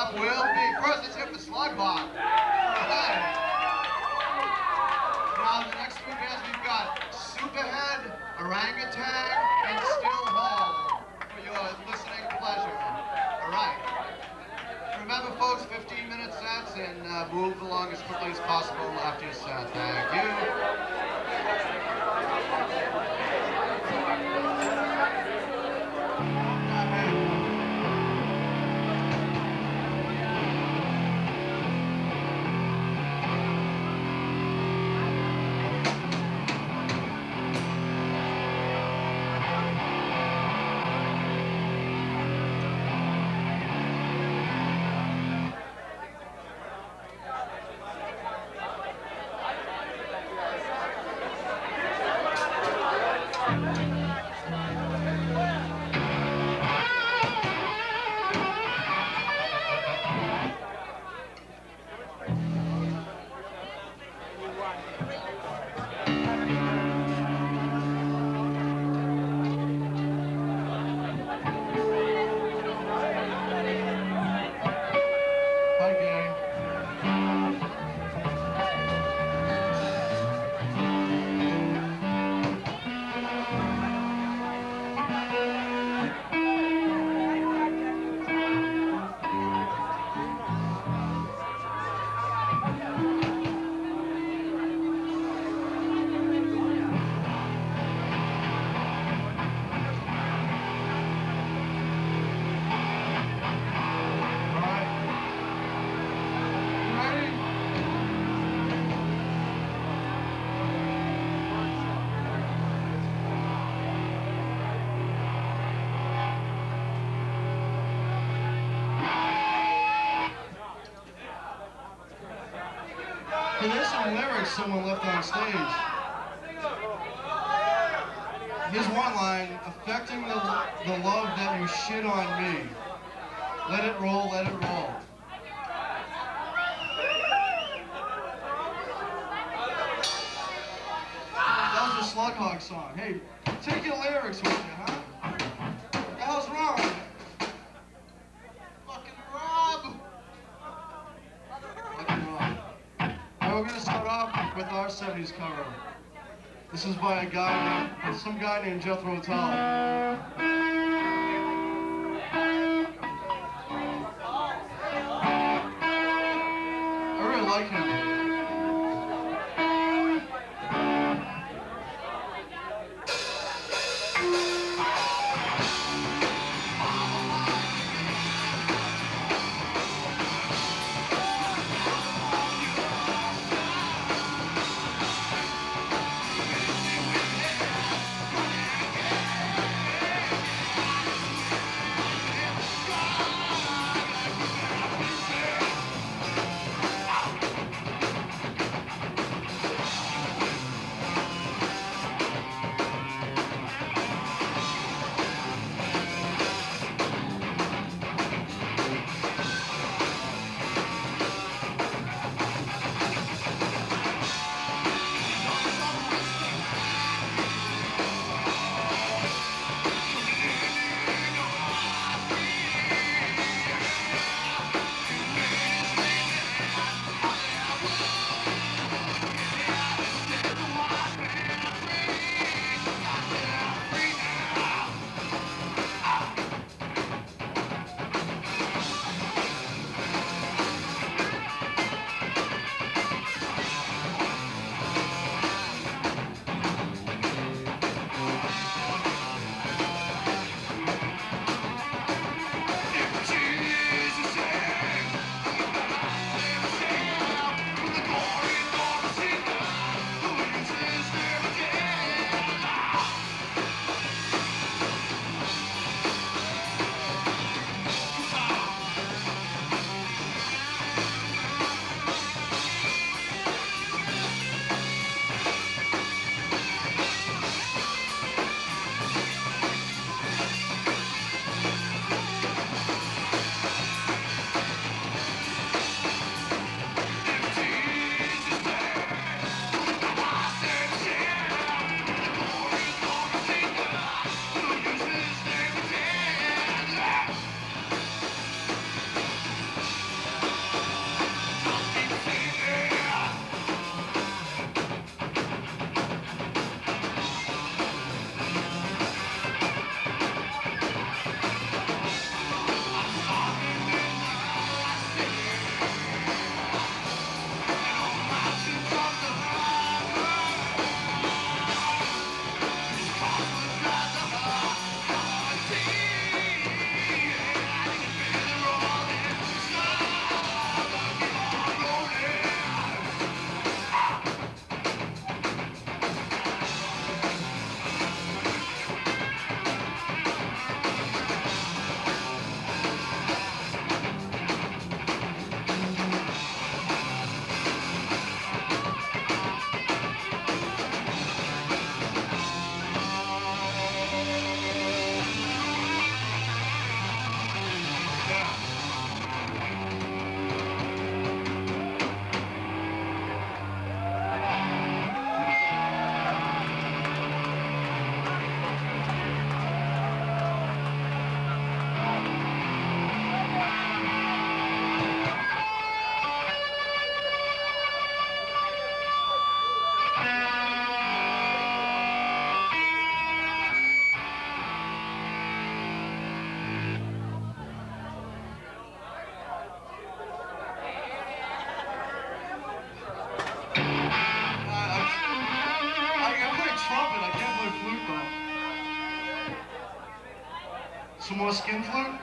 up will be, first let's hit the slug hog. Now the next three bands we've got Supahead, Orangutang, and Still Hall for your listening pleasure. Alright. Remember folks, 15 minute sets and uh, move along as quickly as possible after your set. Thank you. Hey, there's some lyrics someone left on stage. Here's one line, affecting the, the love that you shit on me. Let it roll, let it roll. That was a Slug Hog song. Hey, take your lyrics with you, with our 70s cover. This is by a guy some guy named Jethro Tull. most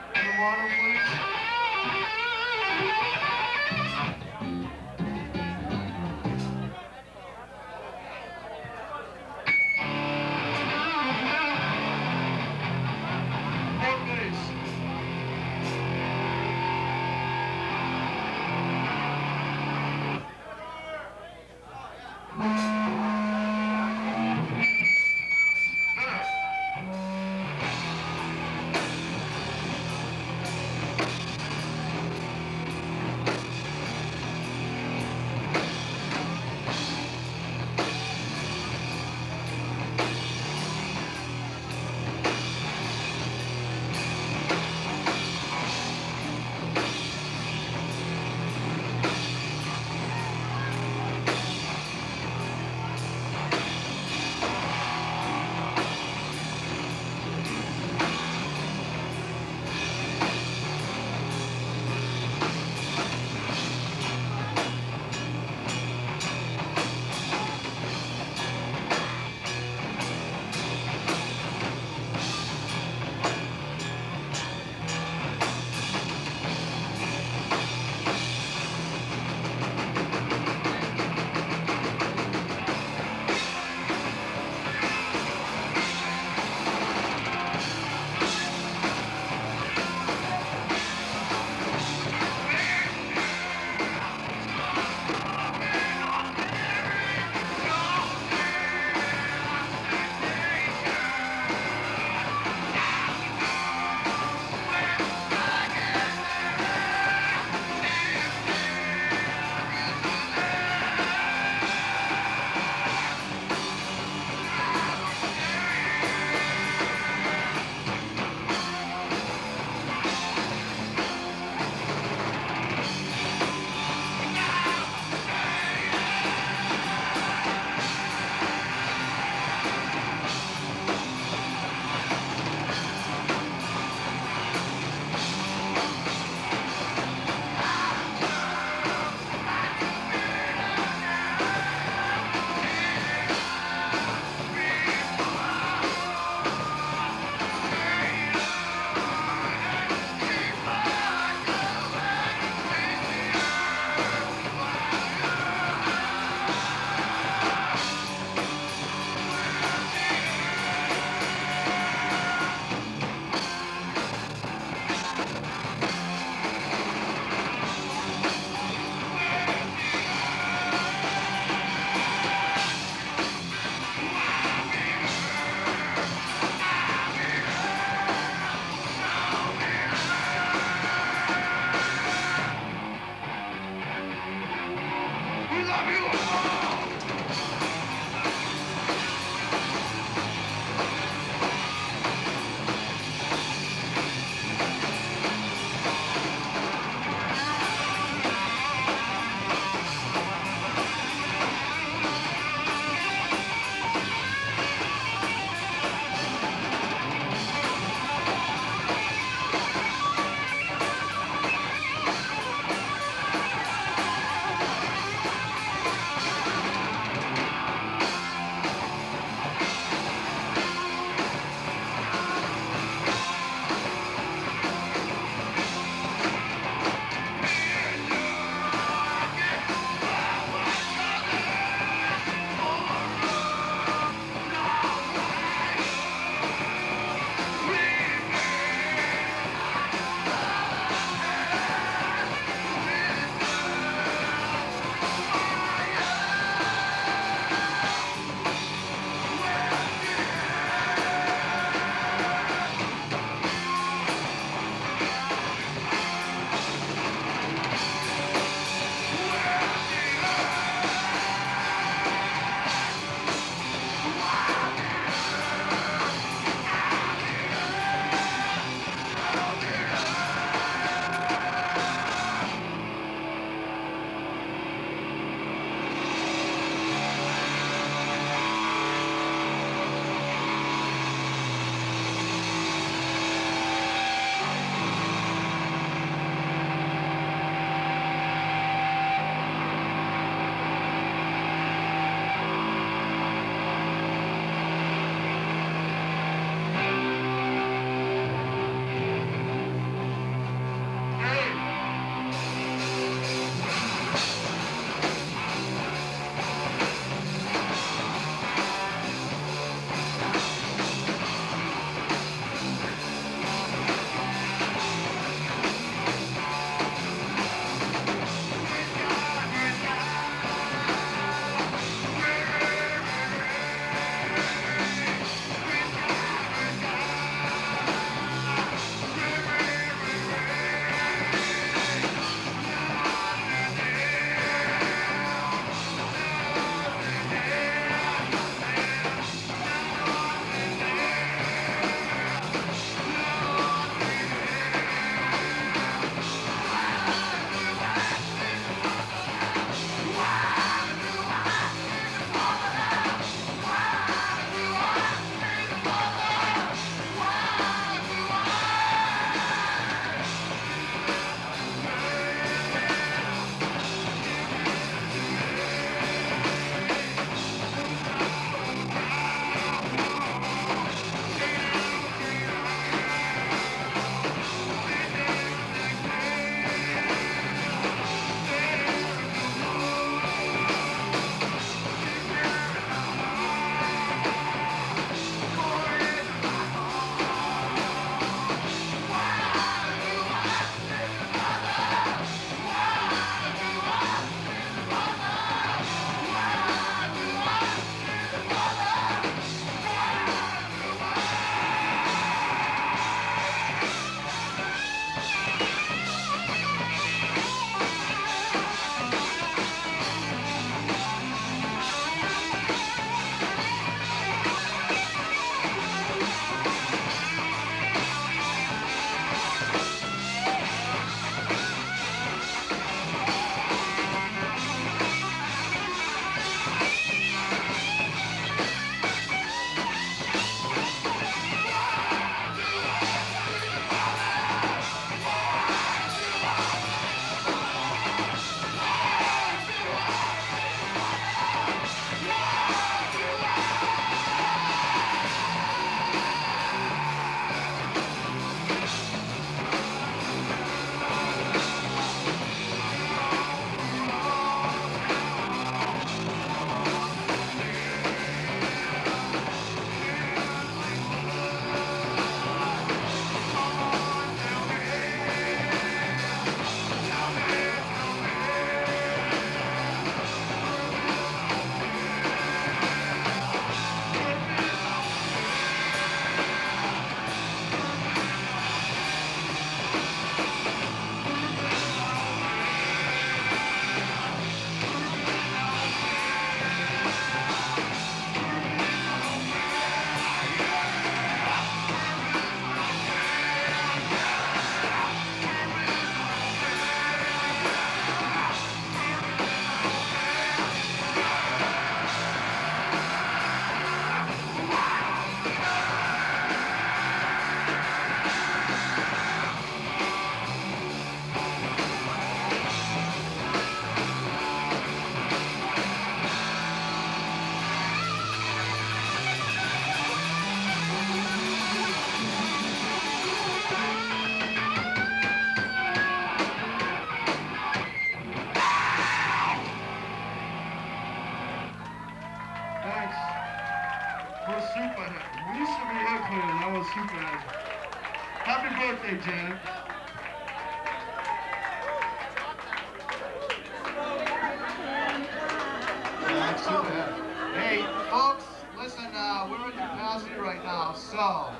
right now, so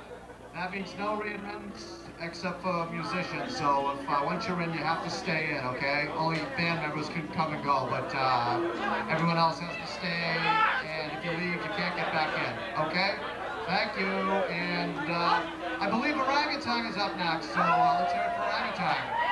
that means no readmits except for musicians. So if uh, once you're in, you have to stay in, okay? Only band members can come and go, but uh, everyone else has to stay. And if you leave, you can't get back in, okay? Thank you. And uh, I believe Orangutang is up next, so uh, let's hear it for Orangutang.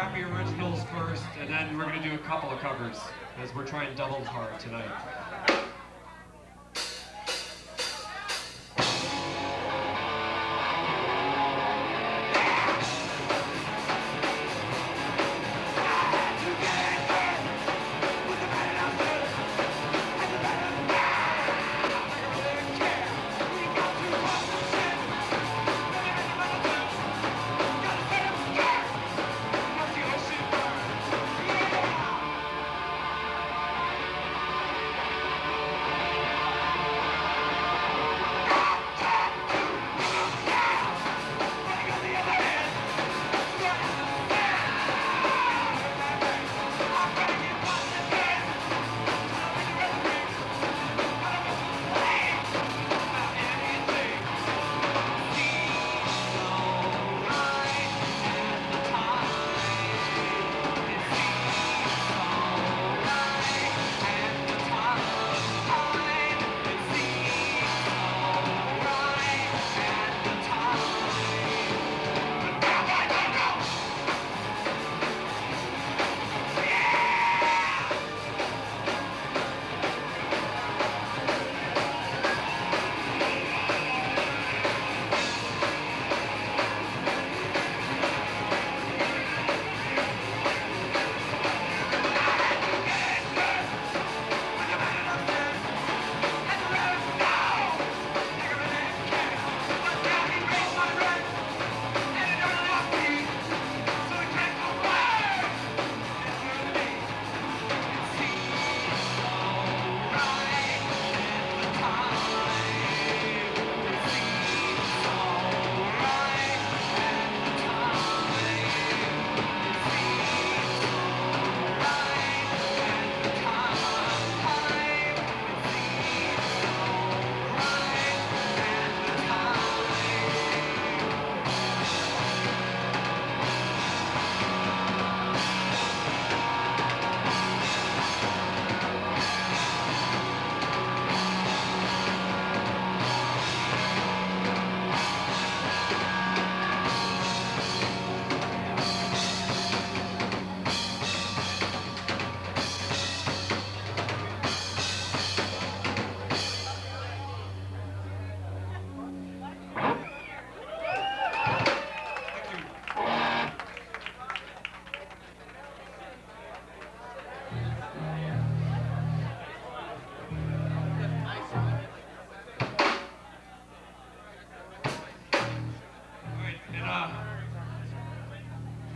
Crappy originals first, and then we're gonna do a couple of covers, because we're trying double hard tonight.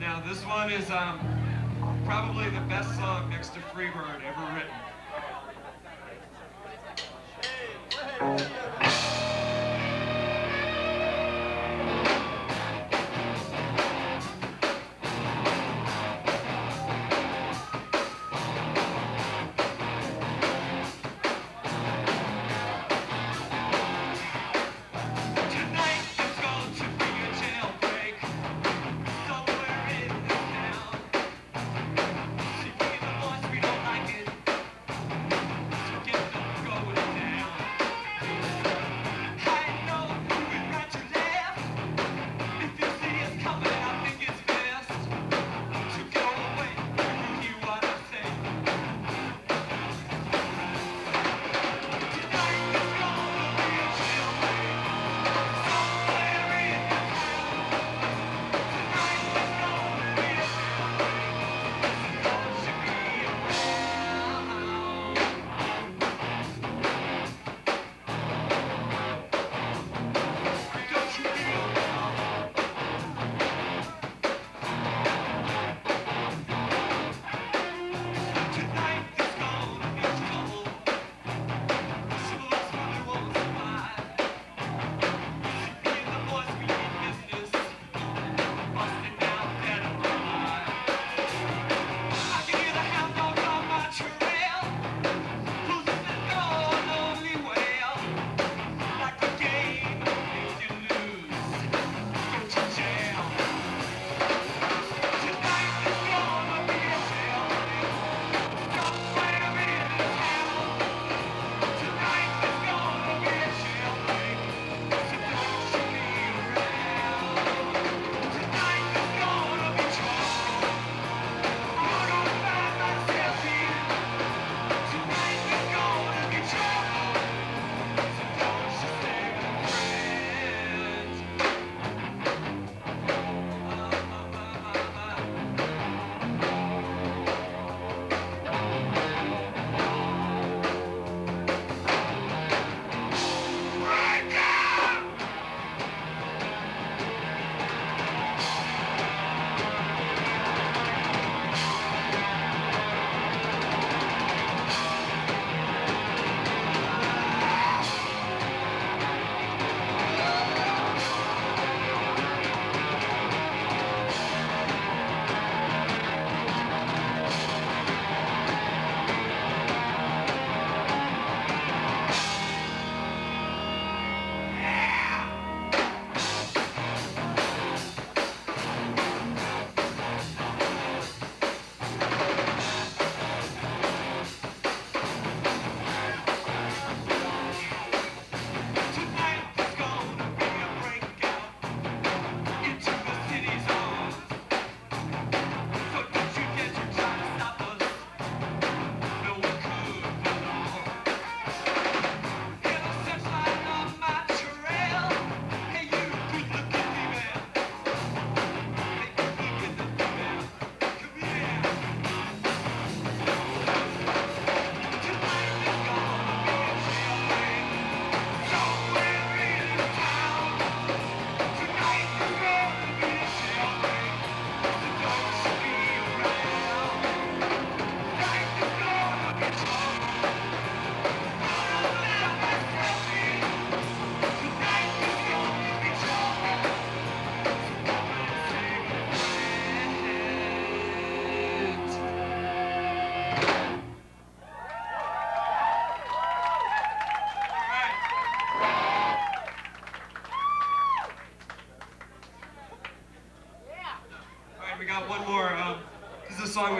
Now this one is um, probably the best song next to Freebird ever written.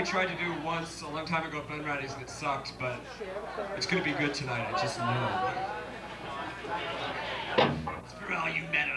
tried to do once a long time ago at Bunratty's and it sucked, but it's going to be good tonight. I just know. For all you metal.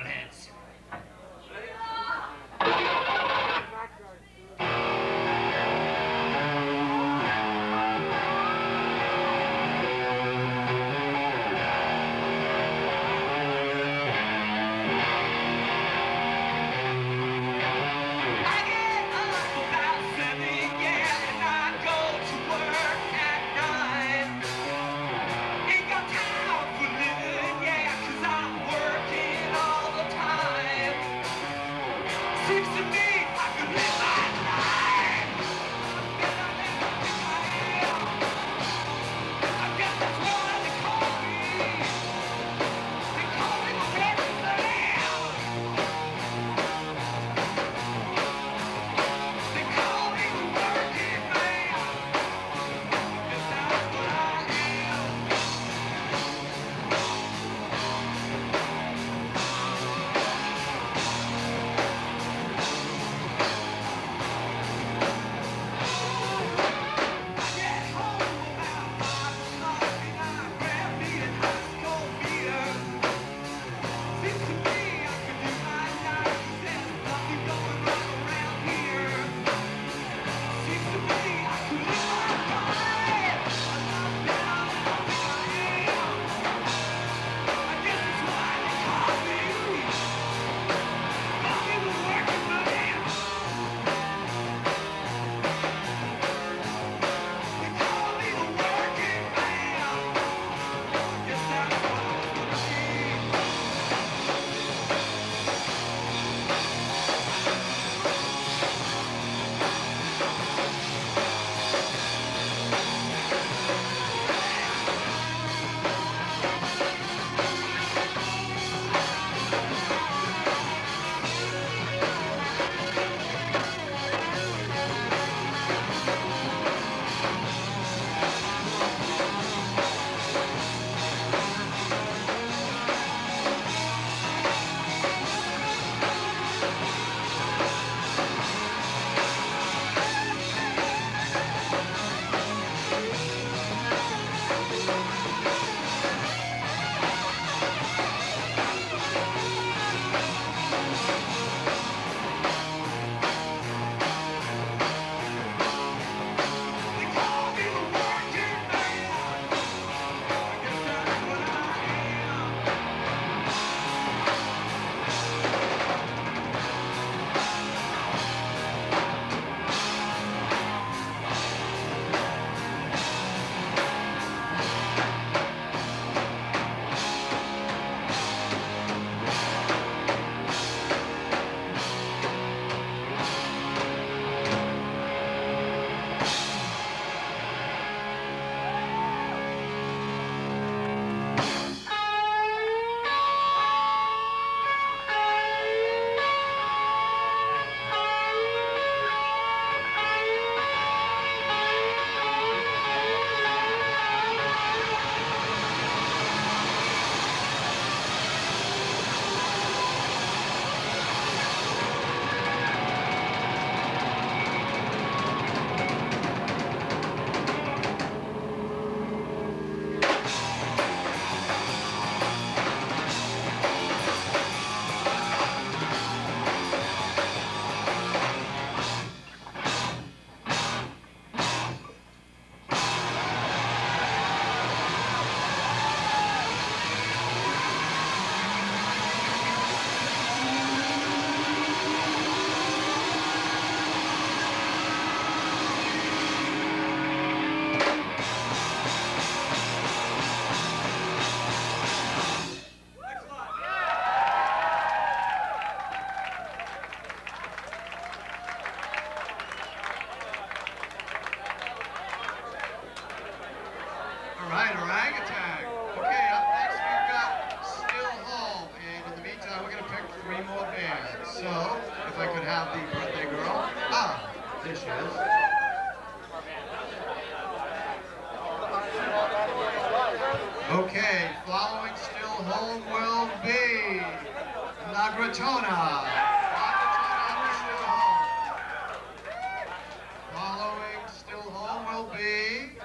Home. Following Still Home will be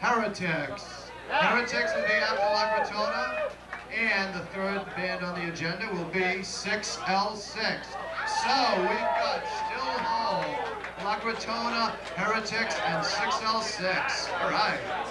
Heretics. Heretics will be after La Gratona. And the third band on the agenda will be 6L6. So we've got Still Home, La Gratona, Heretics, and 6L6. All right.